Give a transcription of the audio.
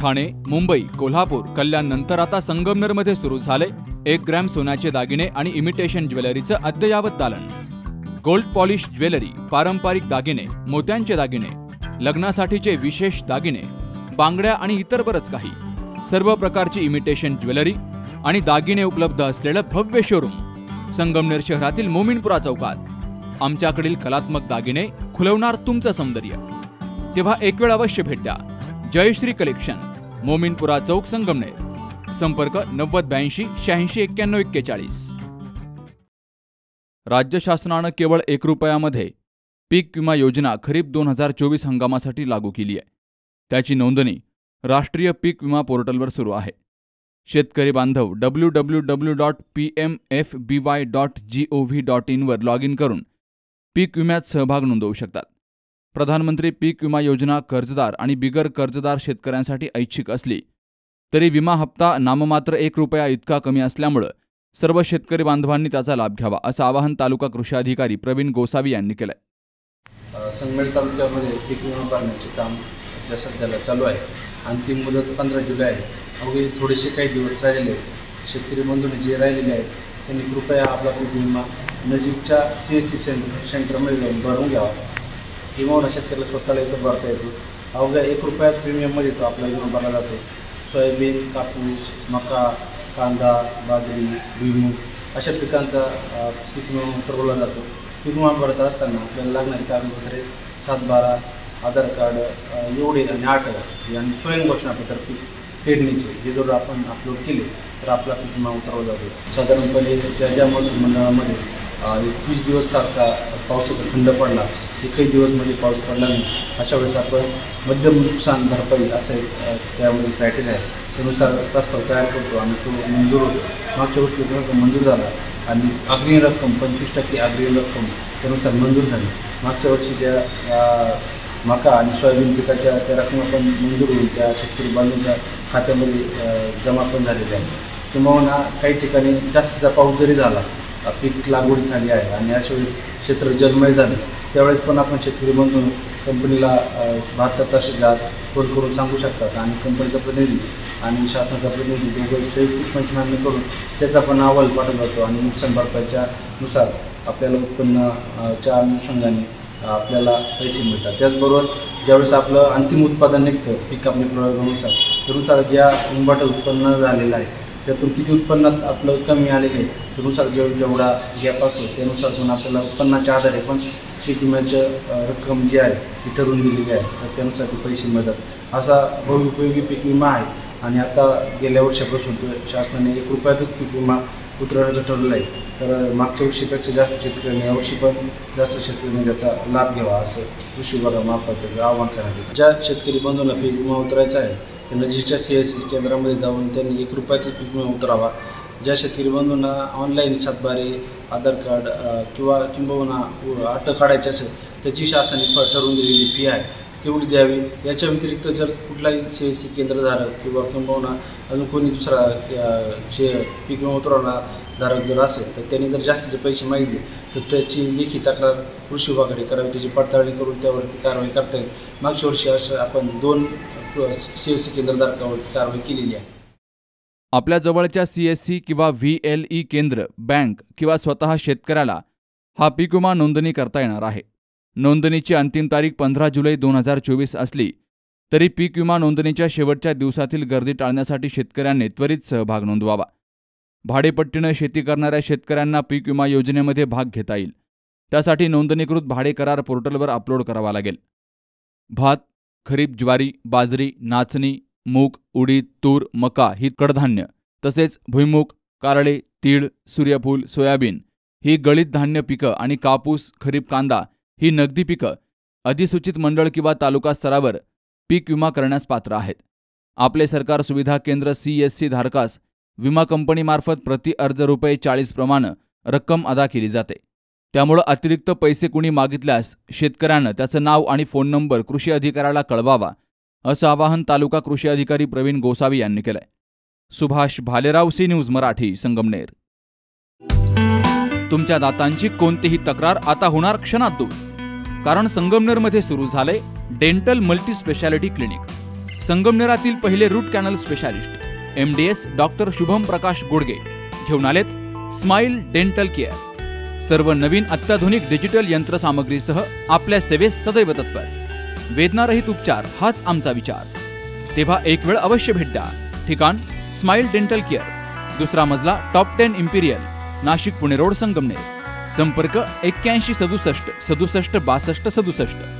ठाणे मुंबई कोल्हापूर कल्याण नंतर आता संगमनेरमध्ये सुरू झाले एक ग्रॅम सोन्याचे दागिने आणि इमिटेशन ज्वेलरीचं अद्ययावत दालन. गोल्ड पॉलिश ज्वेलरी पारंपरिक दागिने मोत्यांचे दागिने लग्नासाठीचे विशेष दागिने बांगड्या आणि इतर बरंच काही. सर्व प्रकारची इमिटेशन ज्वेलरी आणि दागिने उपलब्ध असलेलं भव्य शोरूम. संगमनेर शहरातील मोमिनपुरा चौकात. आमच्याकडील कलात्मक दागिने खुलवणार तुमचं सौंदर्य. तेव्हा एक वेळ अवश्य भेट द्या. जयश्री कलेक्शन मोमिनपुरा चौक संगमनेर. संपर्क नव्वद ब्याऐंशी शहाऐंशी एक्क्याण्णव एक्केचाळीस. राज्य शासनानं केवळ एक रुपयामध्ये पीक विमा योजना खरीप दोन हजार चोवीस हंगामासाठी लागू केली आहे. त्याची नोंदणी राष्ट्रीय पीक विमा पोर्टलवर सुरू आहे. शेतकरी बांधव W W W dot P M F B Y dot G O V dot इनवर log in करून पीक विम्यात सहभाग नोंदवू शकतात. प्रधानमंत्री पीक विमा योजना कर्जदार आणि बिगर कर्जदार शेतकऱ्यांसाठी ऐच्छिक असली तरी विमा हप्ता नाममात्र एक रुपया इतका कमी असल्यामुळं सर्व शेतकरी बांधवांनी त्याचा लाभ घ्यावा असं आवाहन तालुका कृषी अधिकारी प्रवीण गोसावी यांनी केलंय. अ, तालुक्यामध्ये पीक विमा भरण्याचे काम सध्या सध्याला चालू आहे. अंतिम मुदत पंधरा जुलै आहे. अवघे थोडेसे काही दिवस राहिलेले शेतकरी बंधूने जे राहिलेले आहेत त्यांनी कृपया आपला पीक विमा नजीकच्या सी एस सी सेंटर सेंटरमध्ये जाऊन भरून घ्यावा. किंवा शेतकऱ्याला स्वतःला इथं भरता येतो. अवघ्या एक रुपयात प्रीमियममध्ये तो आपला विमा भरला जातो. सोयाबीन कापूस मका कांदा बाजरी भुईमूग अशा पिकांचा पीक विमा उतरवला जातो. पीक विमा भरत असताना आपल्याला लागणारी कागदपत्रे सात बारा आधार कार्ड एवढे आणि आठ आणि स्वयंघोषणापत्र पीक पेरणीचे हे जर आपण अपलोड केले तर आपला पीक विमा उतरवला जातो. साधारणपणे ज्या ज्या महसूल मंडळामध्ये एक वीस दिवस सारखा पावसाचा खंड पडला एकही दिवसमध्ये म्हणजे पाऊस पडला नाही. अशा वेळेस आपण मध्यम नुकसान भरपाई असं एक त्यामध्ये क्रायटेरिया आहे. त्यानुसार प्रस्ताव तयार करतो आणि तो मंजूर होतो. मागच्या वर्षी रक्कम मंजूर झाला आणि अग्रिम रक्कम पंचवीस टक्के अग्रिम रक्कम त्यानुसार मंजूर झाली. मागच्या वर्षी ज्या मका आणि सोयाबीन पिकाच्या त्या रकमा पण मंजूर होऊन त्या शेतकरी बांधूंच्या खात्यामध्ये जमा पण झालेल्या आहे किंबहुना काही ठिकाणी जास्तीचा पाऊस जरी झाला पीक लागवडीखाली आहे आणि अशा वेळी क्षेत्र जलमय झालं. त्यावेळेस पण आपण शेतकरी बंधून कंपनीला बहात्तर तासाच्या आत फोन करून सांगू शकतात. आणि कंपनीचा प्रतिनिधी आणि शासनाचा प्रतिनिधी दोघं संयुक्त पंचनामे करून त्याचा पण अहवाल पाठवला जातो आणि नुकसान भरपाईच्या नुसार आपल्याला उत्पन्नच्या अनुषंगाने आपल्याला पैसे मिळतात. त्याचबरोबर ज्यावेळेस आपलं अंतिम उत्पादन निघतं पीक कापणी प्रयोगानुसार त्यानुसार ज्या उंबाट उत्पन्न झालेलं आहे त्यातून किती उत्पन्नात आपलं कमी आलेलं आहे त्यानुसार जेव जेवढा गॅप असतो त्यानुसार पण आपल्याला उत्पन्नाच्या आधारे पण पीक विम्याचं रक्कम जी आहे ती ठरवून दिलेली आहे. तर त्यानुसार ते पैसे मिळतात. असा बहुउपयोगी पीक विमा आहे. आणि आता गेल्या वर्षापासून तो शासनाने एक रुपयातच पीक विमा उतरवण्याचं ठरवलं आहे. तर मागच्या वर्षीपेक्षा जास्त शेतकऱ्यांनी यावर्षी पण जास्त शेतकऱ्यांनी त्याचा लाभ घ्यावा असं कृषी विभागामार्फत त्याचं आवाहन करण्यात येतं. ज्या शेतकरी बंधूंना पीक विमा उतरायचा आहे नजीकच्या सी एस सी केंद्रामध्ये जाऊन त्यांनी एक रुपयाचाच पीक विमा उतरावा. ज्या शेतकरी बंधूंना ऑनलाईन सातबारे आधार कार्ड किंवा किंबहुना अटक काढायची असेल त्याची शासनाने ठरवून दिलेली फी आहे तेवढी द्यावी. याच्या व्यतिरिक्त जर कुठलाही सी एस सी केंद्रधारक किंवा किंबहुना अजून कोणी दुसरा शे पीक विमा उतरवणार धारक जर असेल तर त्यांनी जर जास्तीचे पैसे मागितले तर त्याची लेखी तक्रार कृषी विभागाकडे करावी. त्याची पडताळणी करून त्यावरती कारवाई करता येईल. मागच्या वर्षी असं आपण दोन सी एस सी केंद्रधारकावरती कारवाई केलेली आहे. आपल्या जवळच्या सी एस सी किंवा व्ही एल ई केंद्र बँक किंवा स्वतः शेतकऱ्याला हा पीक विमा नोंदणी करता येणार आहे. नोंदणीची अंतिम तारीख पंधरा जुलै दोन हजार चोवीस असली तरी पीक विमा नोंदणीच्या शेवटच्या दिवसातील गर्दी टाळण्यासाठी शेतकऱ्यांनी त्वरित सहभाग नोंदवावा. भाडेपट्टीनं शेती करणाऱ्या शेतकऱ्यांना पीक विमा योजनेमध्ये भाग घेता येईल. त्यासाठी नोंदणीकृत भाडे करार पोर्टलवर अपलोड करावा लागेल. भात खरीप ज्वारी बाजरी नाचणी मूग उडीद तूर मका ही कडधान्य तसेच भुईमूग कारळे तीळ सूर्यफूल सोयाबीन ही गळीत धान्य पिकं आणि कापूस खरीप कांदा ही नगदी पिकं अधिसूचित मंडळ किंवा तालुका स्तरावर पीक विमा करण्यास पात्र आहेत. आपले सरकार सुविधा केंद्र सी एस सी धारकास विमा कंपनीमार्फत प्रति अर्ज रुपये चाळीस प्रमाण रक्कम अदा केली जाते. त्यामुळं अतिरिक्त पैसे कुणी मागितल्यास शेतकऱ्यानं त्याचं नाव आणि फोन नंबर कृषी अधिकाऱ्याला कळवावा असं आवाहन तालुका कृषी अधिकारी प्रवीण गोसावी यांनी केलंय. Subhash Bhalerao C news Marathi Sangamner. तुमच्या दातांची कोणतीही तक्रार आता होणार क्षणात दूर. कारण संगमनेरमध्ये सुरू झाले डेंटल मल्टी स्पेशालिटी क्लिनिक. संगमनेरातील पहिले root canal specialist M D S doctor Shubham Prakash Gudge घेऊन आलेत स्माइल डेंटल केअर. सर्व नवीन अत्याधुनिक डिजिटल यंत्रसामग्रीसह आपल्या सेवेस सदैव तत्पर. वेदनारहित उपचार हाच आमचा विचार. तेव्हा एक वेळ अवश्य भेट द्या. ठिकाण स्माइल डेंटल केअर. दुसरा मजला top ten imperial Nashik Pune road Sangamner. संपर्क एक्क्याऐंशी सदुसष्ट सदुसष्ट बासष्ट सदुसष्ट.